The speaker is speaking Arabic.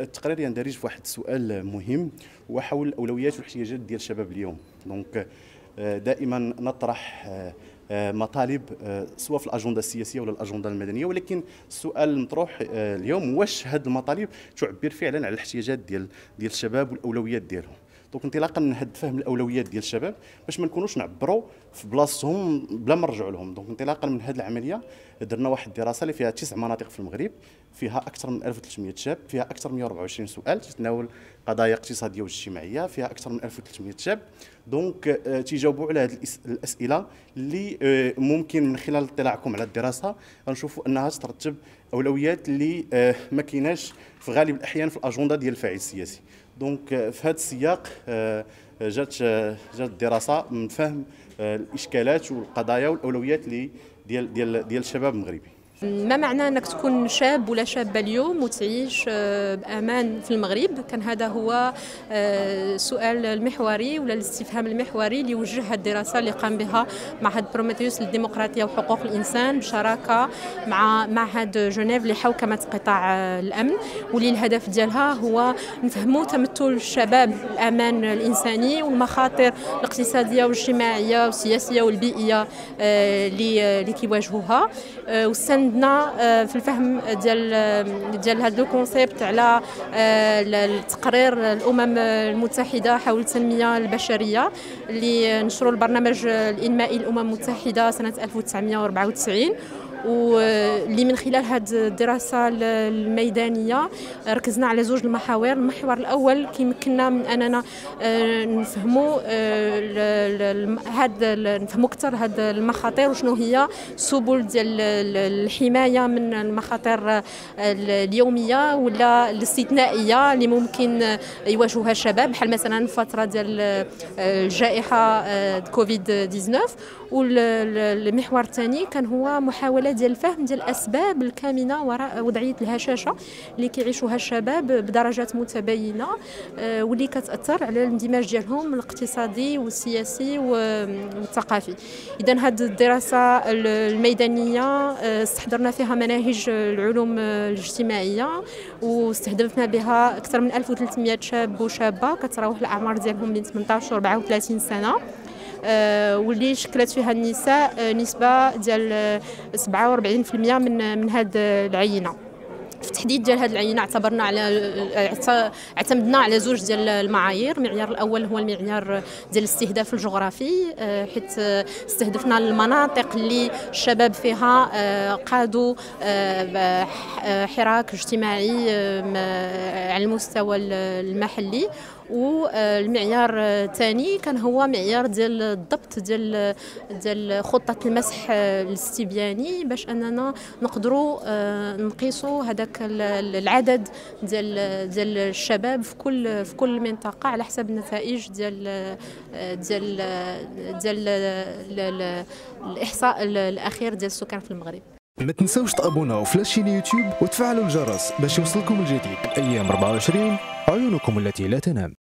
التقرير يندرج في واحد السؤال مهم هو حول الاولويات والاحتياجات ديال الشباب اليوم. donc آه، دائما نطرح آه، آه، مطالب سواء في الأجندة السياسية ولا الأجندة المدنية. ولكن السؤال المطروح اليوم واش هذه المطالب تعبر فعلا على الاحتياجات ديال ديال الشباب والأولويات ديالهم؟ donc انطلاقا من هذا فهم الأولويات ديال الشباب باش ما نكونوش نعبروا في بلاصتهم بلا ما نرجعوا لهم. donc انطلاقا من هذه العملية درنا واحد الدراسة اللي فيها تسع مناطق في المغرب فيها أكثر من 1300 شاب فيها أكثر من 124 سؤال تتناول قضايا اقتصادية واجتماعية فيها أكثر من 1300 شاب. donc آه، تيجاوبوا على هذه الأسئلة اللي آه، ممكن من خلال اطلاعكم على الدراسة غنشوفوا أنها ترتب أولويات اللي آه، ما كايناش في غالب الأحيان في الأجندة ديال الفاعل السياسي. donc في هذا السياق جات جات الدراسة من فهم الإشكالات والقضايا والأولويات ديال ديال ديال الشباب المغربي. ما معنى انك تكون شاب ولا شابة اليوم وتعيش آه، بامان في المغرب؟ كان هذا هو السؤال آه، المحوري ولا الاستفهام المحوري اللي وجهها الدراسة اللي قام بها معهد بروميثيوس للديمقراطية وحقوق الإنسان بشراكة مع معهد جنيف لحوكمة قطاع آه، الأمن. واللي الهدف ديالها هو نفهموا تمثل الشباب الأمان الإنساني والمخاطر الاقتصادية والاجتماعية والسياسية والبيئية اللي كيواجهوها. عندنا آه، في الفهم ديال ديال هذا الكونسيبت على آه، التقرير الأمم المتحدة حول التنمية البشرية اللي نشروا البرنامج الإنمائي الأمم المتحدة سنة 1994 واللي من خلال هذه الدراسة الميدانية ركزنا على زوج المحاور. المحور الأول كيمكننا من أننا آه، نفهموا هذا آه، نفهموا أكثر هذه المخاطر وشنو هي سبل ديال الحماية من المخاطر اليومية ولا الاستثنائية اللي ممكن يواجهها الشباب بحال مثلا الفترة ديال آه، الجائحه كوفيد 19 والمحور الثاني كان هو محاولة ديال الفهم ديال الاسباب الكامنة وراء وضعية الهشاشة اللي كيعيشوها الشباب بدرجات متباينة آه، واللي كتأثر على الاندماج ديالهم الاقتصادي والسياسي والثقافي. اذا هذه الدراسة الميدانية آه، استحضرنا فيها مناهج العلوم الاجتماعية واستهدفنا بها أكثر من 1300 شاب وشابة كتراوح الأعمار ديالهم من 18 و 34 سنة. واللي شكلت فيها النساء آه، نسبة ديال 47% من من هذه العينة. في التحديد ديال هذه العينة اعتبرنا على اعتمدنا على زوج ديال المعايير. المعيار الأول هو المعيار ديال الاستهداف الجغرافي آه، حيت استهدفنا المناطق اللي الشباب فيها قادوا حراك اجتماعي على المستوى المحلي. والمعيار الثاني كان هو معيار ديال الضبط ديال ديال خطة المسح الاستبياني باش أننا نقدروا آه، نقيسوا هذاك العدد ديال ديال الشباب في كل في كل منطقة على حسب النتائج ديال ديال ديال الإحصاء الأخير ديال السكان في المغرب. ما تنساوش تابوناو في لاشين يوتيوب وتفعلوا الجرس باش يوصلكم الجديد أيام 24 عيونكم التي لا تنام.